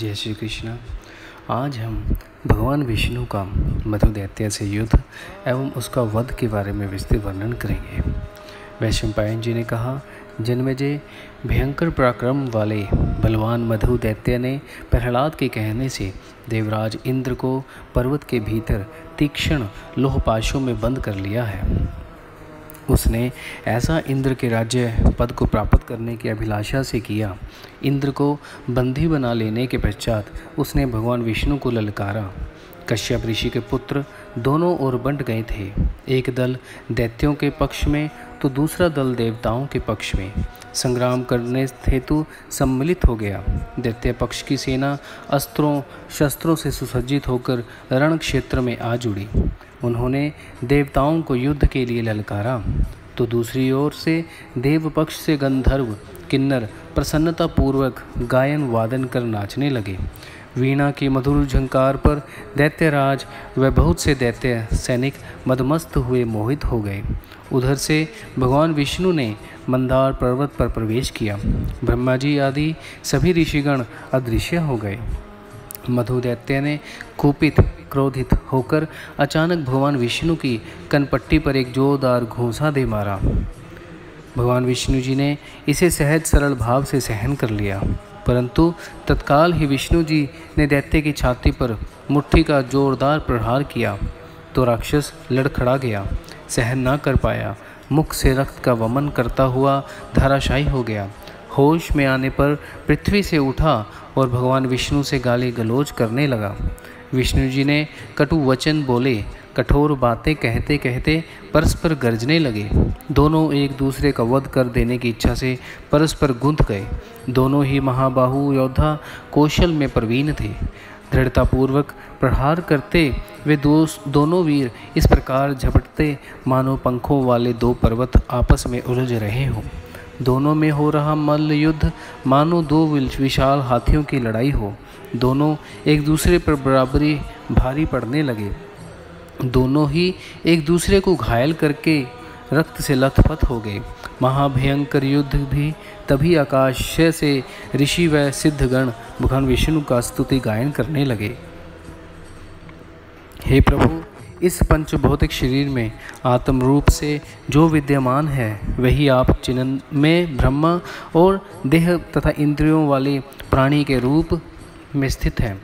जय श्री कृष्ण। आज हम भगवान विष्णु का मधु दैत्य से युद्ध एवं उसका वध के बारे में विस्तृत वर्णन करेंगे। वैशंपायन जी ने कहा जन्मेजय भयंकर पराक्रम वाले बलवान मधु दैत्य ने प्रहलाद के कहने से देवराज इंद्र को पर्वत के भीतर तीक्ष्ण लोहपाशों में बंद कर लिया है। उसने ऐसा इंद्र के राज्य पद को प्राप्त करने की अभिलाषा से किया। इंद्र को बंदी बना लेने के पश्चात उसने भगवान विष्णु को ललकारा। कश्यप ऋषि के पुत्र दोनों ओर बंट गए थे। एक दल दैत्यों के पक्ष में तो दूसरा दल देवताओं के पक्ष में संग्राम करने हेतु सम्मिलित हो गया। दैत्य पक्ष की सेना अस्त्रों, शस्त्रों से सुसज्जित होकर रण क्षेत्र में आ जुड़ी। उन्होंने देवताओं को युद्ध के लिए ललकारा। तो दूसरी ओर से देव पक्ष से गंधर्व, किन्नर, प्रसन्नतापूर्वक गायन वादन कर नाचने लगे। वीणा की मधुर झंकार पर दैत्यराज व बहुत से दैत्य सैनिक मदमस्त हुए मोहित हो गए। उधर से भगवान विष्णु ने मंदार पर्वत पर प्रवेश किया। ब्रह्मा जी आदि सभी ऋषिगण अदृश्य हो गए। मधु दैत्य ने कुपित, क्रोधित होकर अचानक भगवान विष्णु की कनपट्टी पर एक जोरदार घूसा दे मारा। भगवान विष्णु जी ने इसे सहज सरल भाव से सहन कर लिया। परंतु तत्काल ही विष्णु जी ने दैत्य की छाती पर मुट्ठी का जोरदार प्रहार किया तो राक्षस लड़खड़ा गया, सहन न कर पाया, मुख से रक्त का वमन करता हुआ धाराशाही हो गया। होश में आने पर पृथ्वी से उठा और भगवान विष्णु से गाली गलोच करने लगा। विष्णु जी ने कटु वचन बोले कठोर बातें कहते कहते परस्पर गरजने लगे। दोनों एक दूसरे का वध कर देने की इच्छा से परस्पर गुंथ गए। दोनों ही महाबाहु योद्धा कौशल में प्रवीण थे। दृढ़तापूर्वक प्रहार करते वे दो दोनों वीर इस प्रकार झपटते मानो पंखों वाले दो पर्वत आपस में उलझ रहे हों। दोनों में हो रहा मल्ल युद्ध मानो दो विशाल हाथियों की लड़ाई हो। दोनों एक दूसरे पर बराबरी भारी पड़ने लगे। दोनों ही एक दूसरे को घायल करके रक्त से लथपथ हो गए। महाभयंकर युद्ध भी तभी आकाश से ऋषि व सिद्धगण भगवान विष्णु का स्तुति गायन करने लगे। हे प्रभु, इस पंच भौतिक शरीर में आत्म रूप से जो विद्यमान है, वही आप चिन्ह में ब्रह्मा और देह तथा इंद्रियों वाले प्राणी के रूप में स्थित है।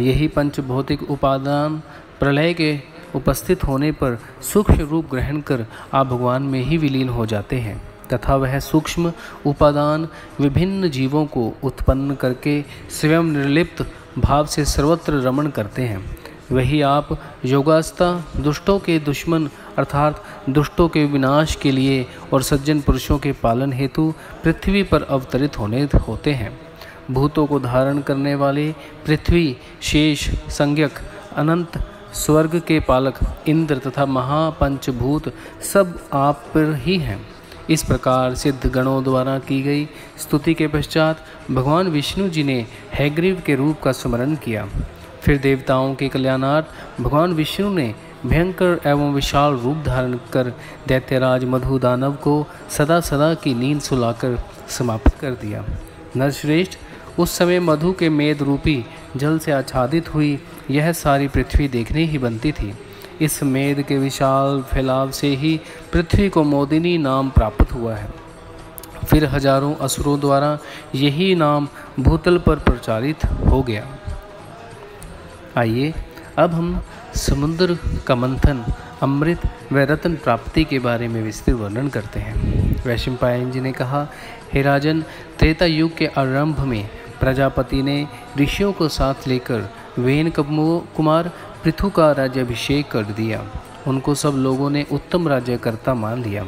यही पंच भौतिक उपादान प्रलय के उपस्थित होने पर सूक्ष्म रूप ग्रहण कर आप भगवान में ही विलीन हो जाते हैं। तथा वह सूक्ष्म उपादान विभिन्न जीवों को उत्पन्न करके स्वयं निर्लिप्त भाव से सर्वत्र रमण करते हैं। वही आप योगास्ता, दुष्टों के दुश्मन अर्थात दुष्टों के विनाश के लिए और सज्जन पुरुषों के पालन हेतु पृथ्वी पर अवतरित होने होते हैं। भूतों को धारण करने वाले पृथ्वी, शेष, संज्ञक, अनंत स्वर्ग के पालक, इंद्र तथा महापंचभूत सब आप पर ही हैं। इस प्रकार सिद्ध गणों द्वारा की गई स्तुति के पश्चात भगवान विष्णु जी ने हैग्रीव के रूप का स्मरण किया। फिर देवताओं के कल्याणार्थ भगवान विष्णु ने भयंकर एवं विशाल रूप धारण कर दैत्यराज मधु दानव को सदा सदा की नींद सुलाकर समाप्त कर दिया। नरश्रेष्ठ उस समय मधु के मेद रूपी जल से आच्छादित हुई यह सारी पृथ्वी देखने ही बनती थी। इस मेद के विशाल फैलाव से ही पृथ्वी को मोदिनी नाम प्राप्त हुआ है। फिर हज़ारों असुरों द्वारा यही नाम भूतल पर प्रचारित हो गया। आइए, अब हम समुद्र का मंथन, अमृत व रत्न प्राप्ति के बारे में विस्तृत वर्णन करते हैं। वैशंपायन जी ने कहा, हे राजन, त्रेता युग के आरंभ में प्रजापति ने ऋषियों को साथ लेकर वेन कुमार पृथु का राज्याभिषेक कर दिया। उनको सब लोगों ने उत्तम राज्यकर्ता मान लिया।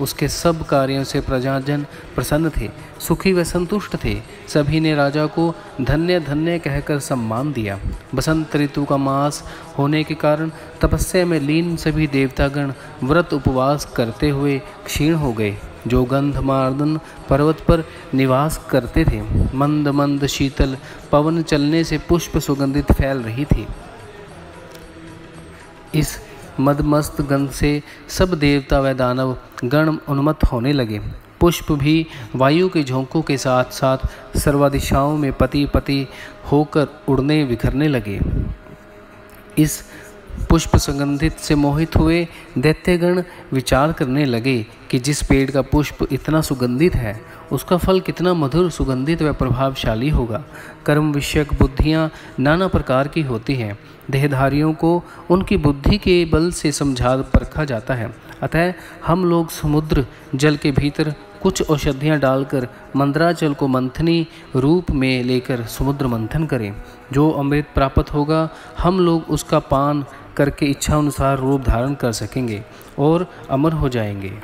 उसके सब कार्यों से प्रजाजन प्रसन्न थे, सुखी व संतुष्ट थे। सभी ने राजा को धन्य धन्य कहकर सम्मान दिया। बसंत ऋतु का मास होने के कारण तपस्या में लीन सभी देवतागण व्रत उपवास करते हुए क्षीण हो गए, जो गंधमार्दन पर्वत पर निवास करते थे। मंद मंद शीतल पवन चलने से पुष्प सुगंधित फैल रही थी। इस मदमस्त गंध से सब देवता व दानव गण उन्मत्त होने लगे। पुष्प भी वायु के झोंकों के साथ साथ सर्वादिशाओं में पति पति होकर उड़ने बिखरने लगे। इस पुष्प सुगंधित से मोहित हुए दैत्यगण विचार करने लगे कि जिस पेड़ का पुष्प इतना सुगंधित है, उसका फल कितना मधुर सुगंधित व प्रभावशाली होगा। कर्म विषयक बुद्धियाँ नाना प्रकार की होती हैं। देहधारियों को उनकी बुद्धि के बल से समझा परखा जाता है। अतः हम लोग समुद्र, जल के भीतर कुछ औषधियाँ डालकर मंदराचल को मंथनी रूप में लेकर समुद्र मंथन करें। जो अमृत प्राप्त होगा, हम लोग उसका पान करके इच्छा अनुसार रूप धारण कर सकेंगे और अमर हो जाएँगे।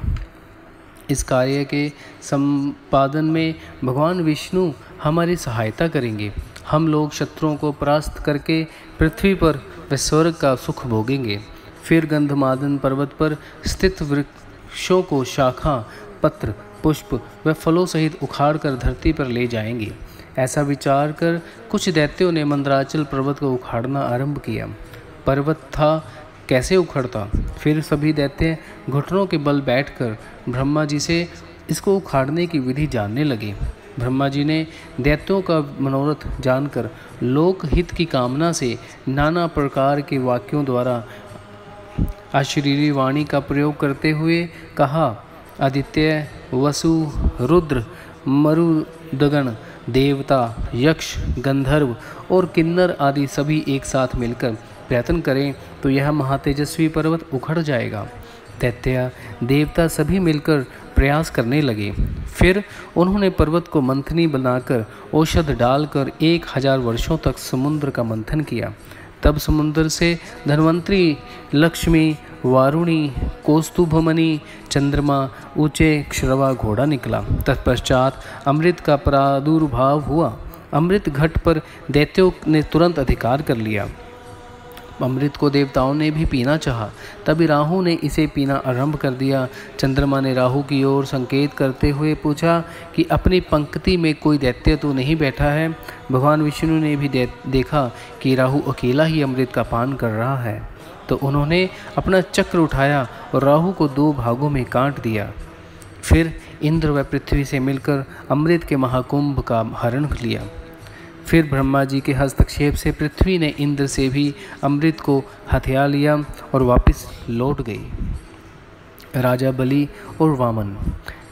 इस कार्य के संपादन में भगवान विष्णु हमारी सहायता करेंगे। हम लोग शत्रुओं को परास्त करके पृथ्वी पर व स्वर्ग का सुख भोगेंगे। फिर गंधमादन पर्वत पर स्थित वृक्षों को शाखा, पत्र, पुष्प व फलों सहित उखाड़ कर धरती पर ले जाएँगे। ऐसा विचार कर कुछ दैत्यों ने मंदराचल पर्वत को उखाड़ना आरंभ किया। पर्वत था, कैसे उखड़ता? फिर सभी दैत्य घुटनों के बल बैठकर ब्रह्मा जी से इसको उखाड़ने की विधि जानने लगे। ब्रह्मा जी ने दैत्यों का मनोरथ जानकर लोकहित की कामना से नाना प्रकार के वाक्यों द्वारा अशरीरी वाणी का प्रयोग करते हुए कहा, आदित्य, वसु, रुद्र, मरुदगण, देवता, यक्ष, गंधर्व और किन्नर आदि सभी एक साथ मिलकर प्रयत्न करें तो यह महातेजस्वी पर्वत उखड़ जाएगा। दैत्य, देवता सभी मिलकर प्रयास करने लगे। फिर उन्होंने पर्वत को मंथनी बनाकर औषध डालकर एक हज़ार वर्षों तक समुद्र का मंथन किया। तब समुद्र से धनवंतरी, लक्ष्मी, वारुणी, कौस्तुभमणि, चंद्रमा, ऊँचे क्षरवा घोड़ा निकला। तत्पश्चात अमृत का प्रादुर्भाव हुआ। अमृत घट पर दैत्यों ने तुरंत अधिकार कर लिया। अमृत को देवताओं ने भी पीना चाहा। तभी राहु ने इसे पीना आरंभ कर दिया। चंद्रमा ने राहु की ओर संकेत करते हुए पूछा कि अपनी पंक्ति में कोई दैत्य तो नहीं बैठा है? भगवान विष्णु ने भी दे, देखा कि राहु अकेला ही अमृत का पान कर रहा है। तो उन्होंने अपना चक्र उठाया और राहु को दो भागों में काट दिया। फिर इंद्र व पृथ्वी से मिलकर अमृत के महाकुंभ का हरण लिया। फिर ब्रह्मा जी के हस्तक्षेप से पृथ्वी ने इंद्र से भी अमृत को हथिया लिया और वापस लौट गई। राजा बलि और वामन।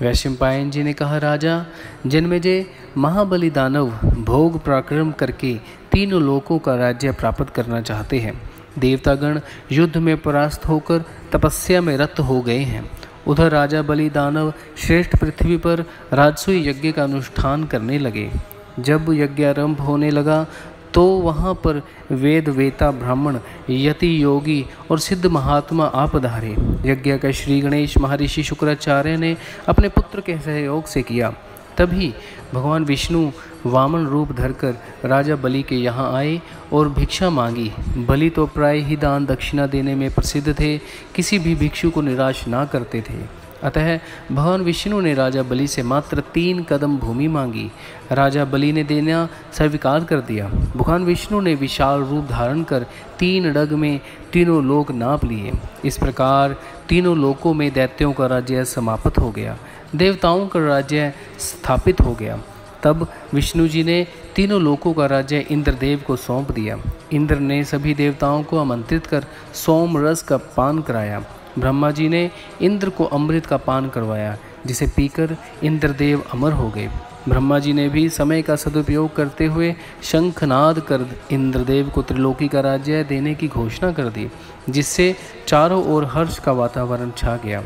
वैश्वपायन जी ने कहा, राजा, जन्मेजय महाबली दानव भोग पराक्रम करके तीनों लोकों का राज्य प्राप्त करना चाहते हैं। देवतागण युद्ध में परास्त होकर तपस्या में रत हो गए हैं। उधर राजा बलि दानव श्रेष्ठ पृथ्वी पर राजसूय यज्ञ का अनुष्ठान करने लगे। जब यज्ञ आरंभ होने लगा तो वहाँ पर वेद वेता ब्राह्मण, यति योगी और सिद्ध महात्मा आप धारे। यज्ञ का श्री गणेश महर्षि शुक्राचार्य ने अपने पुत्र के सहयोग से किया। तभी भगवान विष्णु वामन रूप धरकर राजा बलि के यहाँ आए और भिक्षा मांगी। बलि तो प्राय ही दान दक्षिणा देने में प्रसिद्ध थे, किसी भी भिक्षु को निराश ना करते थे। अतः भगवान विष्णु ने राजा बलि से मात्र तीन कदम भूमि मांगी। राजा बलि ने देना स्वीकार कर दिया। भगवान विष्णु ने विशाल रूप धारण कर तीन डग में तीनों लोक नाप लिए। इस प्रकार तीनों लोकों में दैत्यों का राज्य समाप्त हो गया। देवताओं का राज्य स्थापित हो गया। तब विष्णु जी ने तीनों लोकों का राज्य इंद्रदेव को सौंप दिया। इंद्र ने सभी देवताओं को आमंत्रित कर सोम रस का पान कराया। ब्रह्मा जी ने इंद्र को अमृत का पान करवाया, जिसे पीकर इंद्रदेव अमर हो गए। ब्रह्मा जी ने भी समय का सदुपयोग करते हुए शंखनाद कर इंद्रदेव को त्रिलोकी का राज्य देने की घोषणा कर दी, जिससे चारों ओर हर्ष का वातावरण छा गया।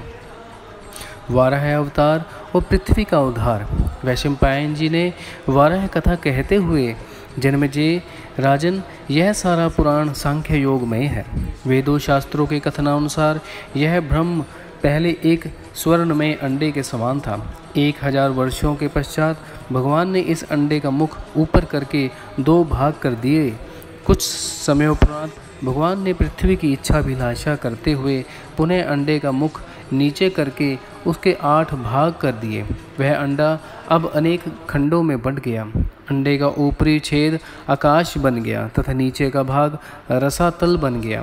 वाराह अवतार और पृथ्वी का उद्धार। वैशंपायन जी ने वाराह कथा कहते हुए जन्मजय राजन, यह सारा पुराण सांख्य योग में है। वेदों शास्त्रों के कथनानुसार, यह ब्रह्म पहले एक स्वर्ण में अंडे के समान था। एक हज़ार वर्षों के पश्चात, भगवान ने इस अंडे का मुख ऊपर करके दो भाग कर दिए। कुछ समय उपरांत भगवान ने पृथ्वी की इच्छा अभिलाषा करते हुए पुनः अंडे का मुख नीचे करके उसके आठ भाग कर दिए। वह अंडा अब अनेक खंडों में बंट गया। अंडे का ऊपरी छेद आकाश बन गया तथा नीचे का भाग रसातल बन गया।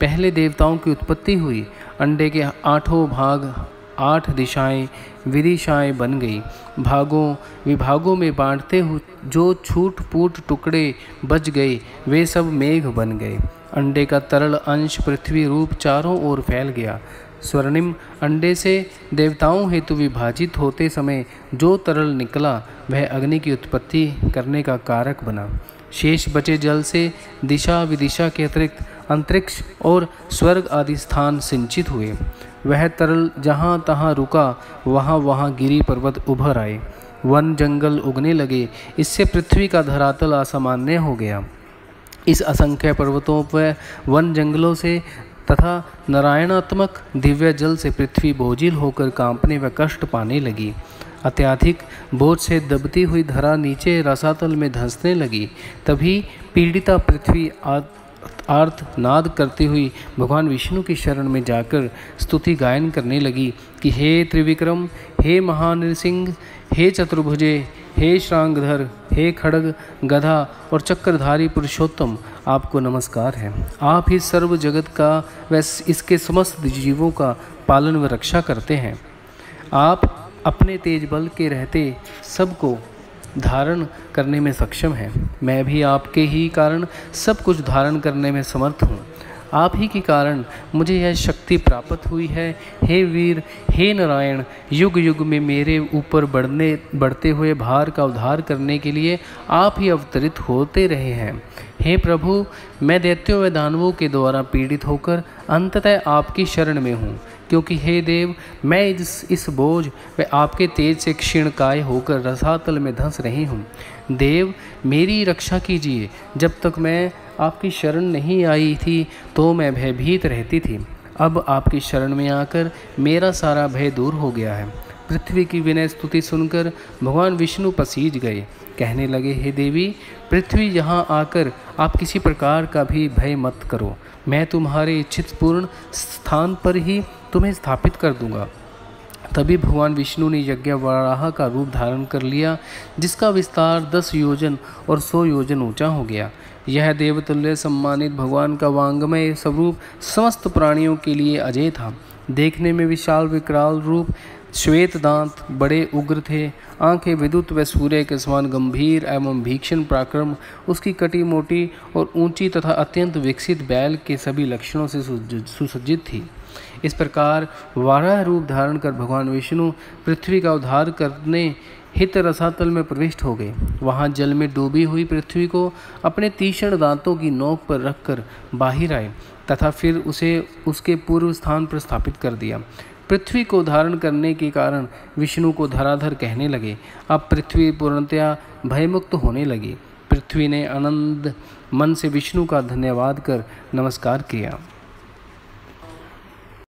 पहले देवताओं की उत्पत्ति हुई। अंडे के आठों भाग आठ दिशाएँ विदिशाएँ बन गई। भागों, विभागों में बांटते हुए जो छूट पूट टुकड़े बच गए, वे सब मेघ बन गए। अंडे का तरल अंश पृथ्वी रूप चारों ओर फैल गया। स्वर्णिम अंडे से देवताओं हेतु विभाजित होते समय जो तरल निकला, वह अग्नि की उत्पत्ति करने का कारक बना। शेष बचे जल से दिशा विदिशा के अतिरिक्त अंतरिक्ष और स्वर्ग आदि स्थान सिंचित हुए। वह तरल जहाँ तहाँ रुका, वहाँ वहाँ गिरी पर्वत उभर आए। वन जंगल उगने लगे, इससे पृथ्वी का धरातल असामान्य हो गया। इस असंख्य पर्वतों पर वन जंगलों से तथा नारायणात्मक दिव्य जल से पृथ्वी बोझिल होकर कांपने व कष्ट पाने लगी। अत्याधिक बोझ से दबती हुई धरा नीचे रसातल में धंसने लगी। तभी पीड़िता पृथ्वी आर्थ नाद करती हुई भगवान विष्णु की शरण में जाकर स्तुति गायन करने लगी कि, हे त्रिविक्रम, हे महानृसिंह हे चतुर्भुजे हे श्रांगधर, हे खड़ग, गधा और चक्रधारी पुरुषोत्तम, आपको नमस्कार है। आप ही सर्व जगत का, व इसके समस्त जीवों का पालन व रक्षा करते हैं। आप अपने तेज बल के रहते सबको धारण करने में सक्षम हैं। मैं भी आपके ही कारण सब कुछ धारण करने में समर्थ हूँ। आप ही के कारण मुझे यह शक्ति प्राप्त हुई है। हे वीर, हे नारायण युग युग में मेरे ऊपर बढ़ने, बढ़ते हुए भार का उद्धार करने के लिए आप ही अवतरित होते रहे हैं। हे प्रभु, मैं दैत्यों व दानवों के द्वारा पीड़ित होकर अंततः आपकी शरण में हूँ। क्योंकि हे देव, मैं इस इस बोझ व आपके तेज से क्षीण काय होकर रसातल में धंस रही हूँ। देव, मेरी रक्षा कीजिए। जब तक मैं आपकी शरण नहीं आई थी तो मैं भयभीत रहती थी। अब आपकी शरण में आकर मेरा सारा भय दूर हो गया है। पृथ्वी की विनय स्तुति सुनकर भगवान विष्णु पसीज गए। कहने लगे, हे देवी, पृथ्वी यहाँ आकर आप किसी प्रकार का भी भय मत करो। मैं तुम्हारे इच्छित पूर्ण स्थान पर ही तुम्हें स्थापित कर दूँगा। तभी भगवान विष्णु ने यज्ञ वराह का रूप धारण कर लिया, जिसका विस्तार दस योजन और सौ योजन ऊँचा हो गया। यह देवतुल्य सम्मानित भगवान का वांगमय स्वरूप समस्त प्राणियों के लिए अजय था। देखने में विशाल विकराल रूप, श्वेत दांत, बड़े उग्र थे, आँखें विद्युत व सूर्य के समान गंभीर एवं भीषण पराक्रम, उसकी कटी मोटी और ऊँची तथा अत्यंत विकसित बैल के सभी लक्षणों से सुसज्जित थी। इस प्रकार वाराह रूप धारण कर भगवान विष्णु पृथ्वी का उद्धार करने हित रसातल में प्रविष्ट हो गए। वहाँ जल में डूबी हुई पृथ्वी को अपने तीक्ष्ण दांतों की नोक पर रखकर बाहर आए तथा फिर उसे उसके पूर्व स्थान पर स्थापित कर दिया। पृथ्वी को धारण करने के कारण विष्णु को धराधर कहने लगे। अब पृथ्वी पूर्णतया भयमुक्त होने लगी। पृथ्वी ने आनंद मन से विष्णु का धन्यवाद कर नमस्कार किया।